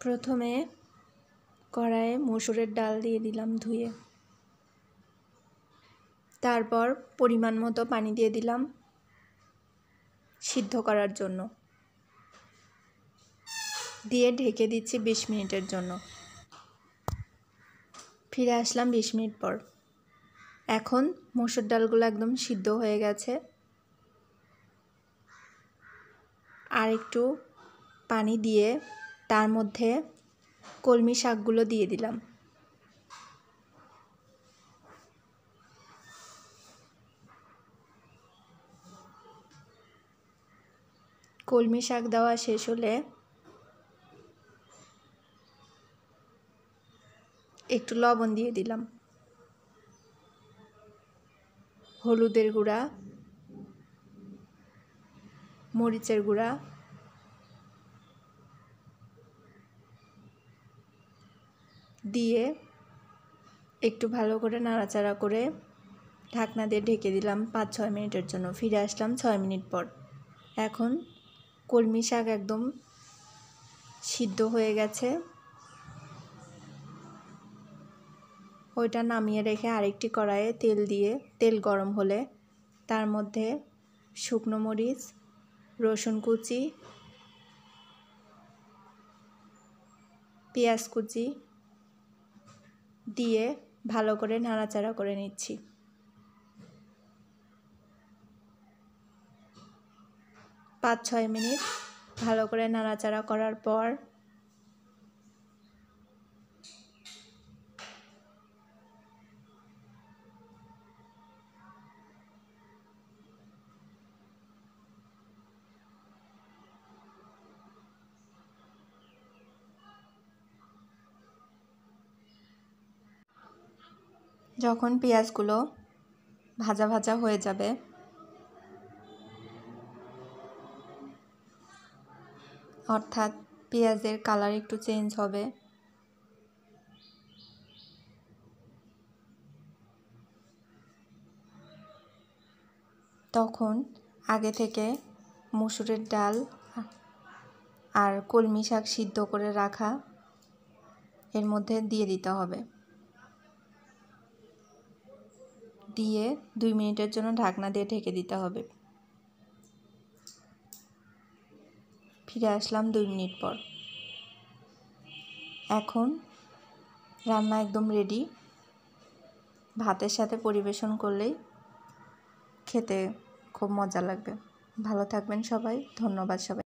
প্রথমে কড়াইয়ে মসুরের ডাল দিয়ে দিলাম ধুয়ে। তারপর পরিমাণ মতো পানি দিয়ে দিলাম সিদ্ধ করার জন্য। দিয়ে ঢেকে দিচ্ছি বিশ মিনিটের জন্য। ফিরে আসলাম বিশ মিনিট পর। এখন মসুর ডালগুলো একদম সিদ্ধ হয়ে গেছে। আর একটু পানি দিয়ে তার মধ্যে কলমি শাকগুলো দিয়ে দিলাম। কলমি শাক দেওয়া শেষ হলে একটু লবণ দিয়ে দিলাম। হলুদের গুঁড়া, মরিচের গুঁড়া দিয়ে একটু ভালো করে নাড়াচাড়া করে ঢাকনা দিয়ে ঢেকে দিলাম পাঁচ, ছয় মিনিটের জন্য। ফিরে আসলাম ছয় মিনিট পর। এখন কলমি শাক একদম সিদ্ধ হয়ে গেছে। ওইটা নামিয়ে রেখে আরেকটি কড়াইয়ে তেল দিয়ে, তেল গরম হলে তার মধ্যে শুকনো মরিচ, রসুন কুচি, পেঁয়াজ কুচি দিয়ে ভালো করে নাড়াচাড়া করে নিচ্ছি। পাঁচ ছয় মিনিট ভালো করে নাড়াচাড়া করার পর যখন পেঁয়াজগুলো ভাজা ভাজা হয়ে যাবে, অর্থাৎ পেঁয়াজের কালার একটু চেঞ্জ হবে, তখন আগে থেকে মসুরের ডাল আর কলমি শাক সিদ্ধ করে রাখা এর মধ্যে দিয়ে দিতে হবে। দিয়ে দুই মিনিটের জন্য ঢাকনা দিয়ে ঢেকে দিতে হবে। ফিরে আসলাম দুই মিনিট পর। এখন রান্না একদম রেডি ভাতের সাথে পরিবেশন করলেই খেতে খুব মজা লাগবে। ভালো থাকবেন সবাই, ধন্যবাদ সবাই।